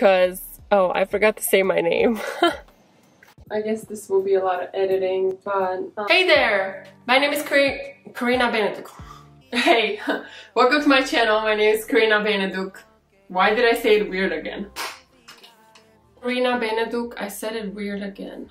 because, oh, I forgot to say my name. I guess this will be a lot of editing, but... Um, hey there! My name is Karina Banaduc. Hey, welcome to my channel. My name is Karina Banaduc. Why did I say it weird again? Karina Banaduc, I said it weird again.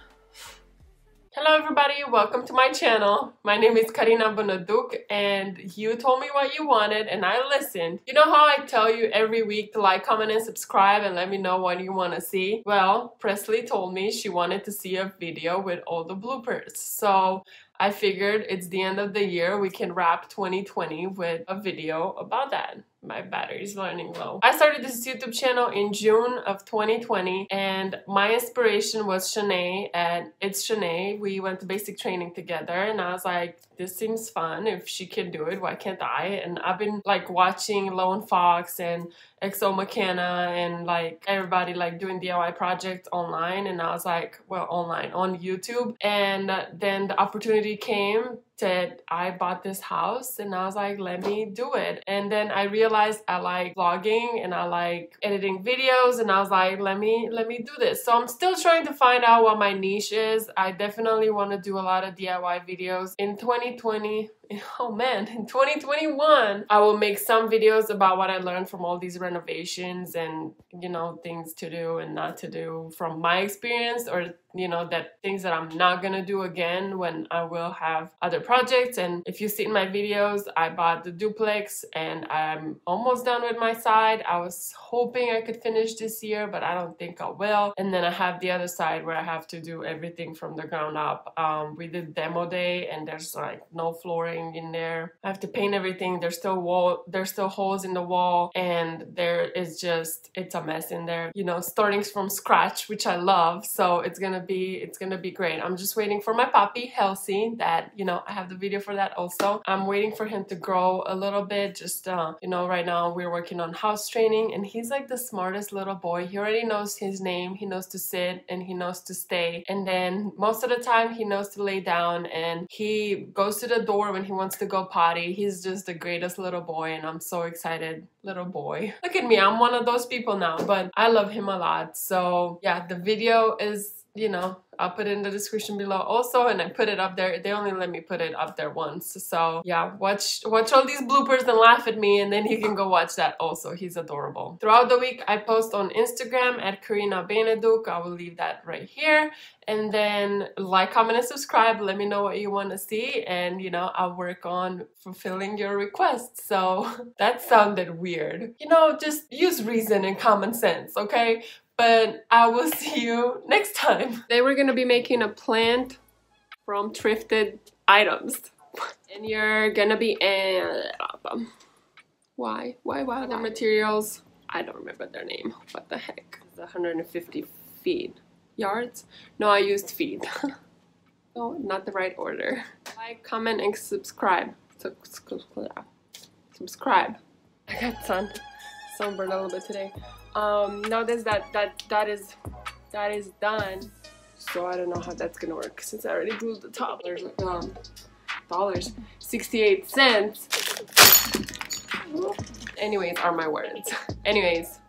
Hello everybody, welcome to my channel. My name is Karina Banaduc and you told me what you wanted and I listened. You know how I tell you every week to like, comment and subscribe and let me know what you want to see? Well, Presley told me she wanted to see a video with all the bloopers. So I figured it's the end of the year, we can wrap 2020 with a video about that my battery's running low. I started this YouTube channel in June of 2020 and my inspiration was Shanae and it's Shanae. We went to basic training together and I was like, this seems fun. If she can do it, why can't I? And I've been like watching Lone Fox and Exo McKenna and like everybody like doing DIY projects online and I was like, well, online on YouTube. And then the opportunity came that I bought this house and I was like, let me do it. And then I realized I like vlogging and I like editing videos and I was like, let me let me do this. So I'm still trying to find out what my niche is. I definitely want to do a lot of DIY videos. In 2020, oh man, in 2021, I will make some videos about what I learned from all these renovations and, you know, things to do and not to do from my experience or, you know, that things that I'm not gonna do again when I will have other projects. And if you see in my videos, I bought the duplex and I'm almost done with my side. I was hoping I could finish this year, but I don't think I will. And then I have the other side where I have to do everything from the ground up. Um, we did demo day and there's like no flooring in there. I have to paint everything. There's still wall, there's still holes in the wall and there is just, it's a mess in there. You know, starting from scratch, which I love. So it's gonna be, it's gonna be great. I'm just waiting for my puppy, Helsi, that, you know, I have the video for that also. I'm waiting for him to grow a little bit. Just, uh, you know, right now we're working on house training and he's like the smartest little boy. He already knows his name. He knows to sit and he knows to stay. And then most of the time he knows to lay down and he goes to the door when he wants to go potty. He's just the greatest little boy and I'm so excited. Little boy. Look at me, I'm one of those people now, but I love him a lot. So yeah, the video is you know, I'll put it in the description below also and I put it up there. They only let me put it up there once. So yeah, watch watch all these bloopers and laugh at me and then you can go watch that also. He's adorable. Throughout the week, I post on Instagram at Karina Banaduc. I will leave that right here. And then like, comment, and subscribe. Let me know what you want to see. And you know, I'll work on fulfilling your requests. So that sounded weird. You know, just use reason and common sense, okay? But I will see you next time. Today we're gonna be making a plant from thrifted items. And you're gonna be in... Um, why? Why, why? The materials, I don't remember their name. What the heck? It's 150 feet. Yards? No, I used feet. oh, not the right order. Like, comment, and subscribe. Subscribe. I got sun sunburned a little bit today um notice that that that is that is done. So I don't know how that's gonna work since I already glued the top there's um dollars 68 cents. Anyways are my words. Anyways.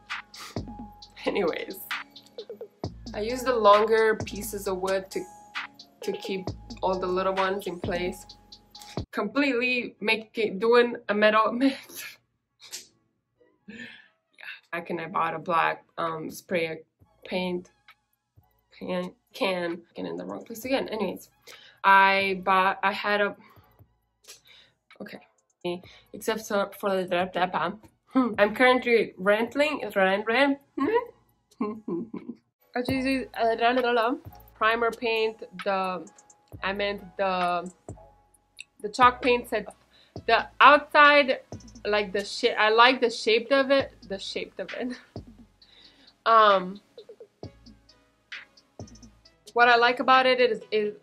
Anyways. I use the longer pieces of wood to to keep all the little ones in place. Completely making doing a metal and I bought a black um, spray paint can, can, and in the wrong place again. Anyways, I bought, I had a, okay, except for the drap I'm currently renting, rent, rent, primer paint, the, I meant the, the chalk paint said the outside like the shape I like the shape of it the shape of it um what I like about it is is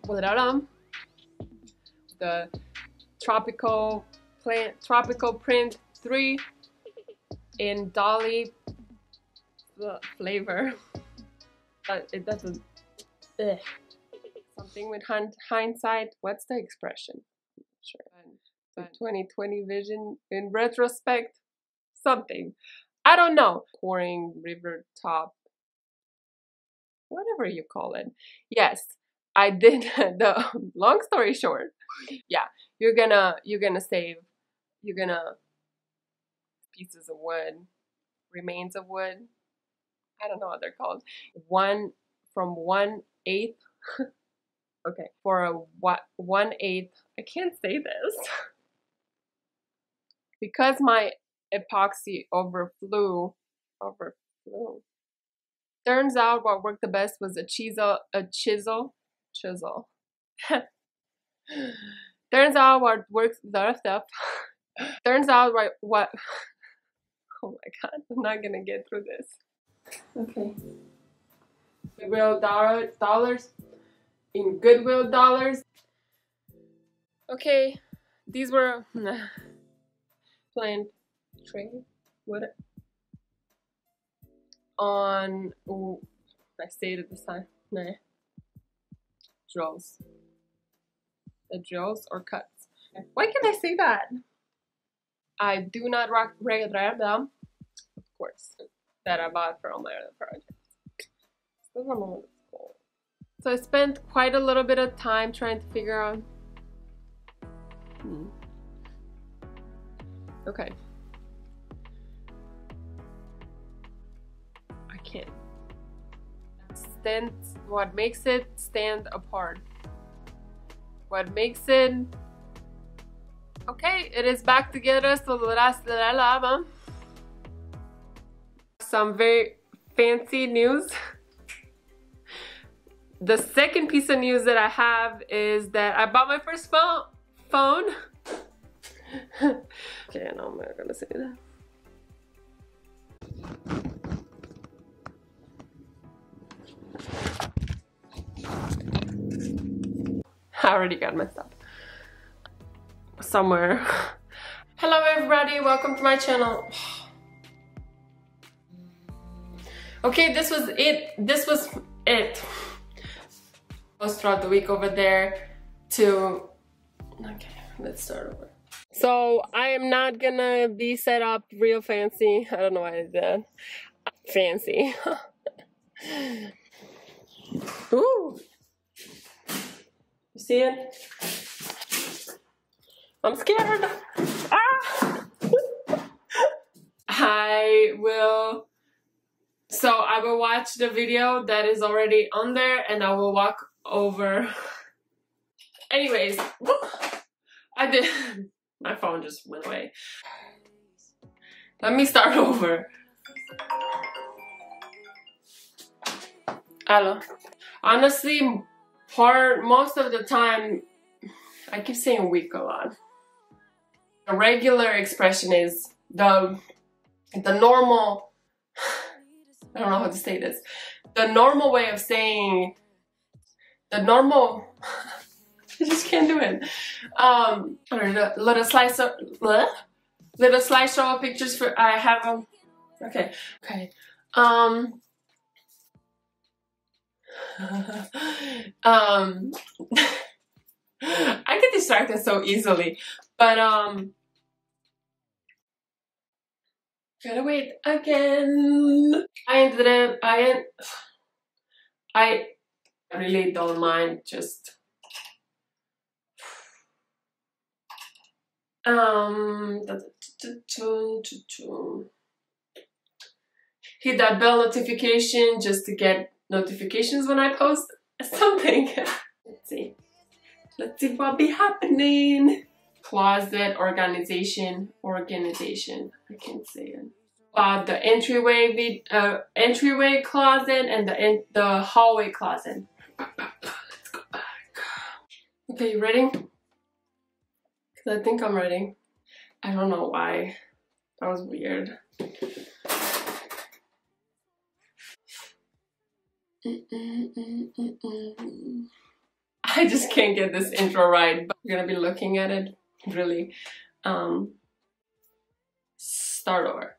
the tropical plant tropical print 3 in dolly flavor. But it doesn't ugh. something with hindsight what's the expression? Sure. 2020 vision in retrospect something i don't know pouring river top whatever you call it. Yes, I did the long story short. Yeah, you're gonna you're gonna save you're gonna pieces of wood, remains of wood. I don't know what they're called. One from one eighth. okay, for a what one eighth. I can't say this because my epoxy overflew. Overflew. Turns out what worked the best was a chisel. A chisel. Chisel. Turns out what works the stuff. Turns out what what Oh my god, I'm not gonna get through this. Okay. Goodwill dollar, dollars in Goodwill dollars. Okay, these were planned trade. What? On ooh, I stayed at this time. Nah. Drills. The drills or cuts. Why can I say that? I do not rock regular them, of course, that I bought for all my other projects. So I spent quite a little bit of time trying to figure out. Hmm. Okay. Can't. Stand. What makes it stand apart? What makes it Okay, it is back together, so the that's la lava. Some very fancy news. The second piece of news that I have is that I bought my first phone. phone. okay, I'm not gonna say that. I already got messed up somewhere. Hello everybody, welcome to my channel. Okay, this was it. This was it. I was throughout the week over there to... Okay, let's start over. So I am not gonna be set up real fancy. I don't know why I did that. Fancy. Ooh. You see it? I'm scared. Ah! I will, so I will watch the video that is already on there and I will walk over. Anyways, I did, my phone just went away. Let me start over. Hello. Honestly, part, most of the time, I keep saying week a lot. The regular expression is the the normal I don't know how to say this. The normal way of saying the normal I just can't do it. Um little slice of little slideshow of pictures for I have them. Okay. Okay. Um um I get distracted so easily. But um Gotta wait again. I up, I, I really don't mind just, um, hit that bell notification just to get notifications when I post something. Let's see. Let's see what be happening. Closet organization organization. I can't say it. Uh, the entryway uh, entryway closet and the the hallway closet. Let's go back. Okay you ready? Because I think I'm ready. I don't know why. That was weird I just can't get this intro right, but we're gonna be looking at it really um, start over.